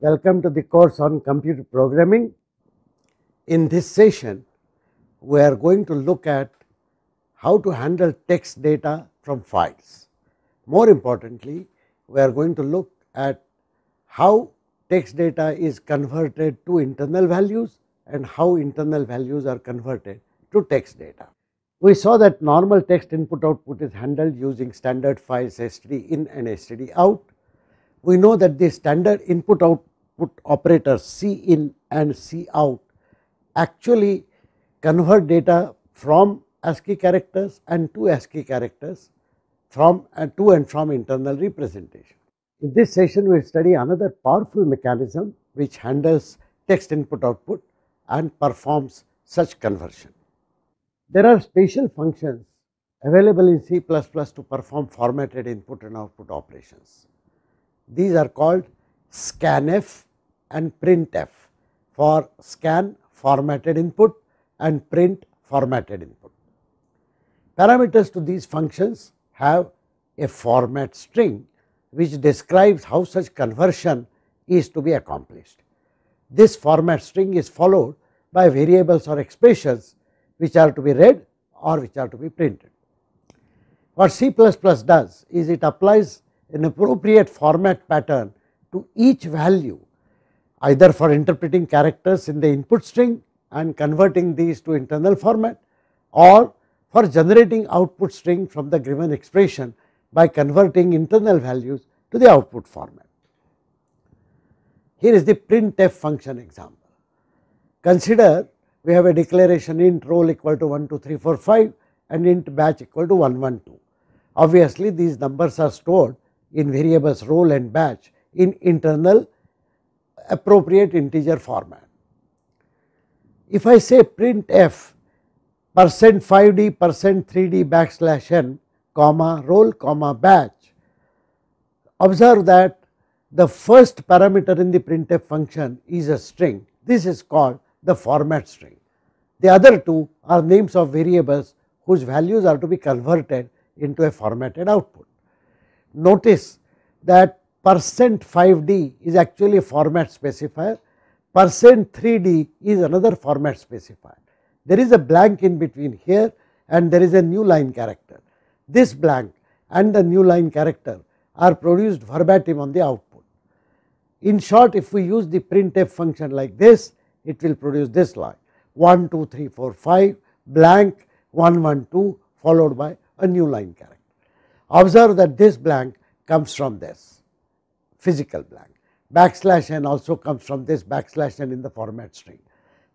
Welcome to the course on computer programming. In this session, we are going to look at how to handle text data from files. More importantly, we are going to look at how text data is converted to internal values and how internal values are converted to text data. We saw that normal text input output is handled using standard files std in and std out. We know that the standard input output operators C in and C out actually convert data from ASCII characters and to ASCII characters from and to and from internal representation. In this session, we will study another powerful mechanism which handles text input output and performs such conversion. There are special functions available in C++ to perform formatted input and output operations. These are called scanf and printf for scan formatted input and print formatted input. Parameters to these functions have a format string which describes how such conversion is to be accomplished. This format string is followed by variables or expressions which are to be read or which are to be printed. What C++ does is it applies an appropriate format pattern to each value either for interpreting characters in the input string and converting these to internal format or for generating output string from the given expression by converting internal values to the output format. Here is the printf function example. Consider we have a declaration int roll equal to 1 2 3 4 5 and int batch equal to 1 1 2. Obviously, these numbers are stored in variables roll and batch in internal appropriate integer format. If I say printf percent 5d percent 3d backslash n comma roll comma batch, observe that the first parameter in the printf function is a string. This is called the format string. The other two are names of variables whose values are to be converted into a formatted output. Notice that percent 5d is actually a format specifier, percent 3d is another format specifier. There is a blank in between here and there is a new line character. This blank and the new line character are produced verbatim on the output. In short, if we use the printf function like this, it will produce this line 1, 2, 3, 4, 5 blank 1, 1, 2 followed by a new line character. Observe that this blank comes from this physical blank. Backslash n also comes from this backslash n in the format string.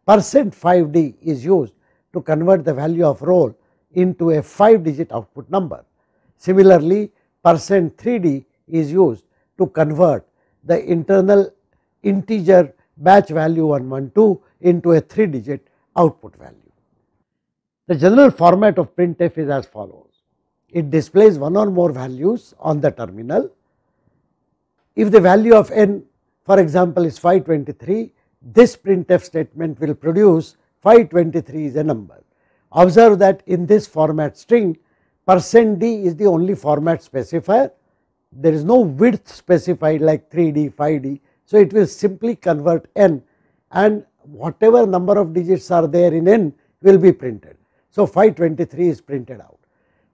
Percent 5d is used to convert the value of roll into a 5 digit output number. Similarly, percent 3d is used to convert the internal integer batch value 112 into a 3 digit output value. The general format of printf is as follows. It displays one or more values on the terminal. If the value of n for example is 523, this printf statement will produce 523 is a number. Observe that in this format string percent %d is the only format specifier. There is no width specified like 3d, 5d. So, it will simply convert n and whatever number of digits are there in n will be printed. So, 523 is printed out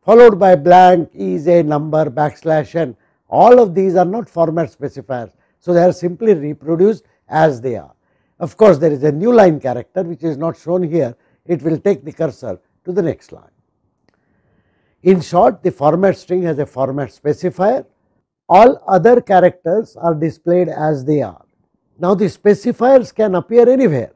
followed by blank is a number backslash n all of these are not format specifiers. So, they are simply reproduced as they are. Of course, there is a new line character which is not shown here it will take the cursor to the next line. In short the format string has a format specifier all other characters are displayed as they are. Now the specifiers can appear anywhere,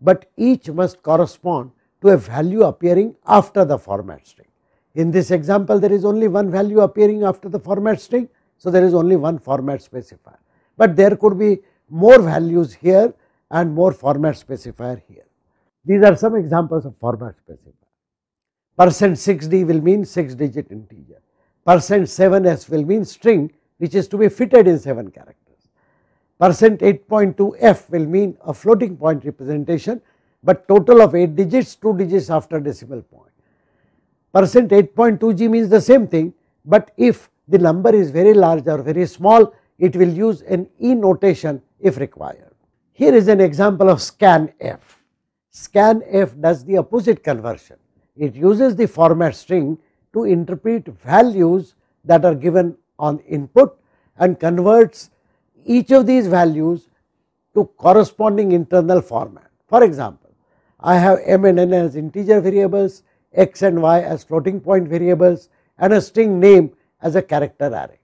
but each must correspond to a value appearing after the format string. In this example there is only one value appearing after the format string, so there is only one format specifier, but there could be more values here and more format specifier here. These are some examples of format specifier. Percent 6d will mean 6 digit integer, percent 7s will mean string which is to be fitted in 7 characters. Percent 8.2f will mean a floating point representation, but total of 8 digits 2 digits after decimal point. Percent 8.2g means the same thing, but if the number is very large or very small it will use an e notation if required. Here is an example of scanf. Scanf does the opposite conversion. It uses the format string to interpret values that are given on input and converts each of these values to corresponding internal format. For example, I have m and n as integer variables, x and y as floating point variables and a string name as a character array.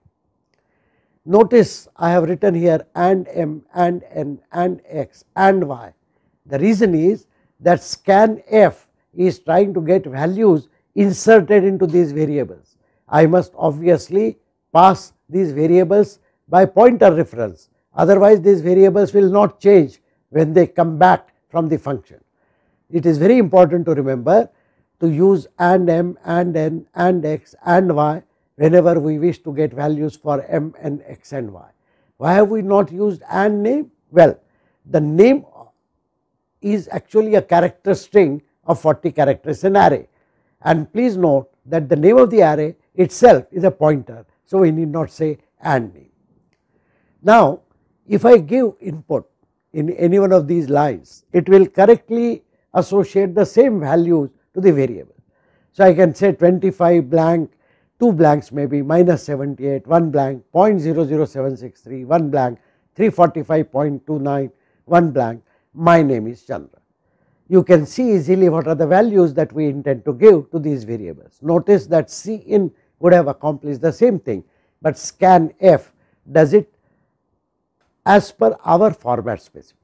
Notice I have written here and m and n and x and y. The reason is that scanf is trying to get values inserted into these variables. I must obviously pass these variables by pointer reference otherwise these variables will not change when they come back from the function. It is very important to remember to use and m and n and x and y whenever we wish to get values for m and x and y. Why have we not used and name? Well, the name is actually a character string of 40 characters in array and please note that the name of the array itself is a pointer. So, we need not say and name. Now, if I give input in any one of these lines, it will correctly associate the same values to the variable. So, I can say 25 blank, 2 blanks may be minus 78, 1 blank, 0.00763, 1 blank, 345.29, 1 blank, my name is Chandra. You can see easily what are the values that we intend to give to these variables. Notice that C in would have accomplished the same thing, but scanf does it as per our format specification.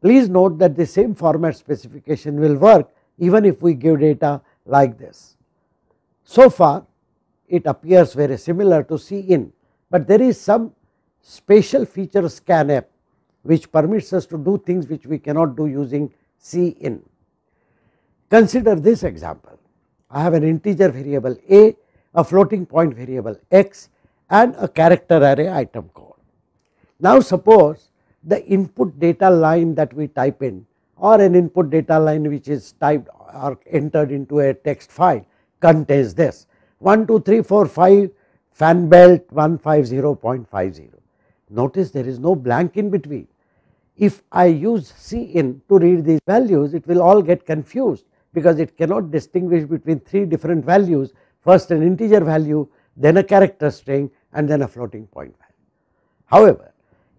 Please note that the same format specification will work even if we give data like this. So far it appears very similar to Cin, but there is some special feature scanf which permits us to do things which we cannot do using Cin. Consider this example. I have an integer variable a, a floating point variable x and a character array item code. Now suppose the input data line that we type in or an input data line which is typed or entered into a text file contains this 1 2 3 4 5 fan belt 150.50. Notice there is no blank in between. If I use Cin to read these values it will all get confused because it cannot distinguish between three different values first an integer value then a character string and then a floating point value. However,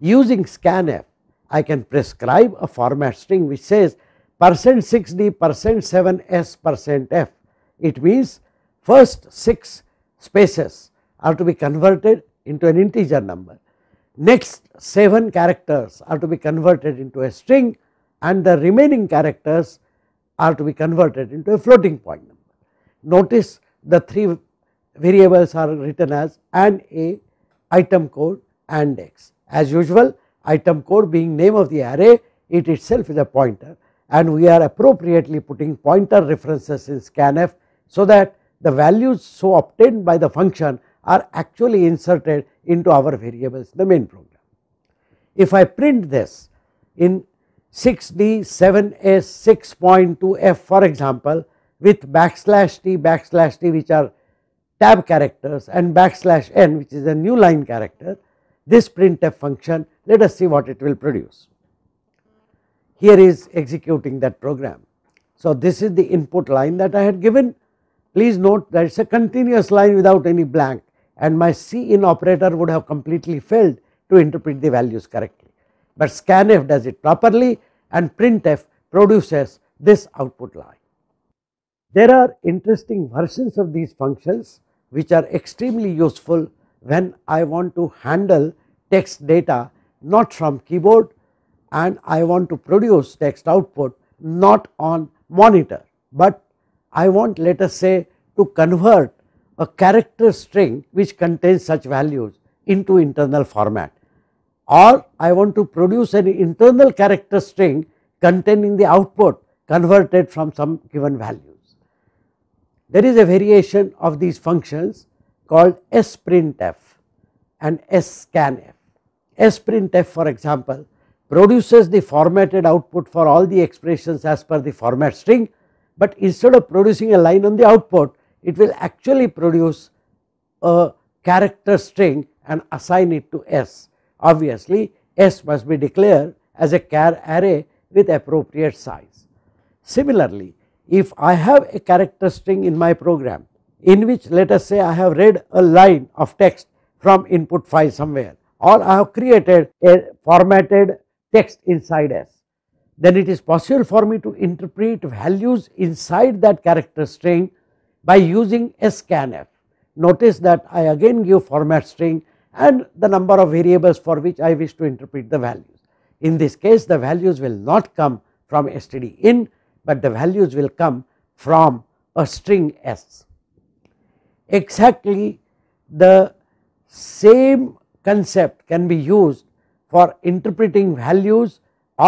Using scanf, I can prescribe a format string which says percent 6d percent 7s percent f. It means first 6 spaces are to be converted into an integer number. Next 7 characters are to be converted into a string and the remaining characters are to be converted into a floating point number. Notice the 3 variables are written as and a, item code and x. As usual item code being name of the array it itself is a pointer and we are appropriately putting pointer references in scanf so that the values so obtained by the function are actually inserted into our variables in the main program. If I print this in 6d 7s 6.2f for example with backslash t backslash t which are tab characters and backslash n which is a new line character this printf function let us see what it will produce. Here is executing that program. So, this is the input line that I had given please note that it is a continuous line without any blank and my Cin operator would have completely failed to interpret the values correctly, but scanf does it properly and printf produces this output line. There are interesting versions of these functions which are extremely useful when I want to handle text data not from keyboard and I want to produce text output not on monitor, but I want let us say to convert a character string which contains such values into internal format or I want to produce an internal character string containing the output converted from some given values. There is a variation of these functions called sprintf and sscanf. sprintf for example produces the formatted output for all the expressions as per the format string, but instead of producing a line on the output it will actually produce a character string and assign it to s. Obviously S must be declared as a char array with appropriate size. Similarly, if I have a character string in my program in which let us say I have read a line of text from input file somewhere or I have created a formatted text inside S, then it is possible for me to interpret values inside that character string by using sscanf. Notice that I again give format string and the number of variables for which I wish to interpret the values. In this case the values will not come from std in, but the values will come from a string s. Exactly the same concept can be used for interpreting values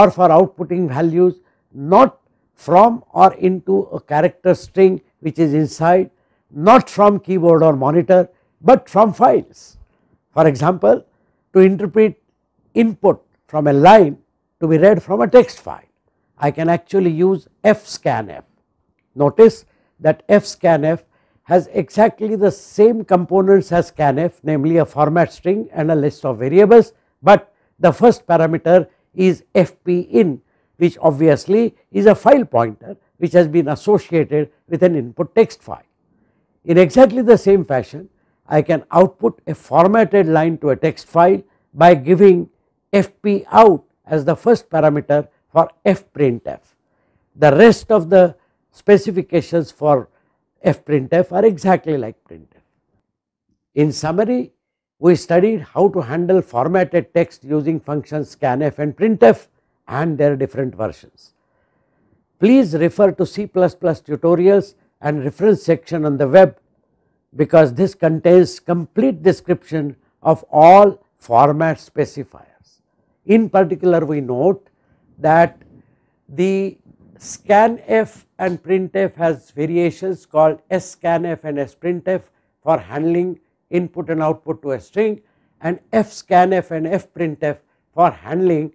or for outputting values not from or into a character string which is inside not from keyboard or monitor but from files. For example, to interpret input from a line to be read from a text file, I can actually use fscanf. Notice that fscanf has exactly the same components as scanf namely a format string and a list of variables, but the first parameter is fp in which obviously is a file pointer which has been associated with an input text file. In exactly the same fashion I can output a formatted line to a text file by giving fp out as the first parameter for fprintf. The rest of the specifications for fprintf are exactly like printf. In summary, we studied how to handle formatted text using functions scanf and printf and their different versions. Please refer to C++ tutorials and reference section on the web because this contains complete description of all format specifiers. In particular we note that the sscanf and printf has variations called scanf and sprintf for handling input and output to a string and f fscanf and f fprintf for handling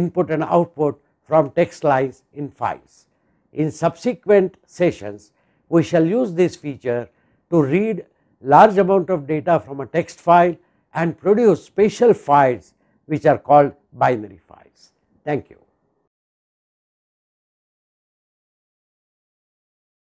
input and output from text lines in files. In subsequent sessions we shall use this feature to read large amount of data from a text file and produce special files which are called binary files. Thank you.